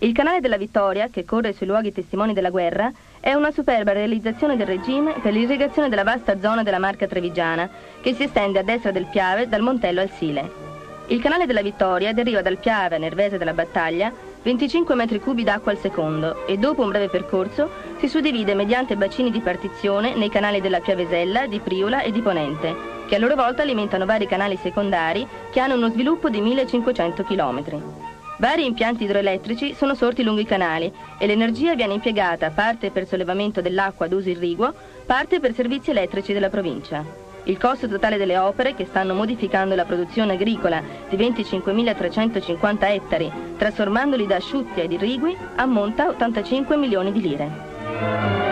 Il canale della Vittoria, che corre sui luoghi testimoni della guerra, è una superba realizzazione del regime per l'irrigazione della vasta zona della Marca Trevigiana, che si estende a destra del Piave dal Montello al Sile. Il canale della Vittoria deriva dal Piave a Nervese della Battaglia 25 metri cubi d'acqua al secondo e dopo un breve percorso si suddivide mediante bacini di partizione nei canali della Piavesella, di Priola e di Ponente, che a loro volta alimentano vari canali secondari che hanno uno sviluppo di 1500 km. Vari impianti idroelettrici sono sorti lungo i canali e l'energia viene impiegata parte per sollevamento dell'acqua ad uso irriguo, parte per servizi elettrici della provincia. Il costo totale delle opere, che stanno modificando la produzione agricola di 25.350 ettari, trasformandoli da asciutti ad irrigui, ammonta a 85 milioni di lire.